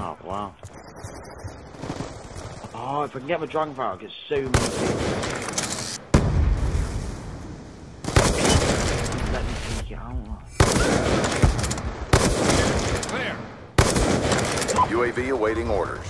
Oh, wow. Oh, if I can get my dragon fire, I'll get so many. Let me take it out. Clear. UAV awaiting orders.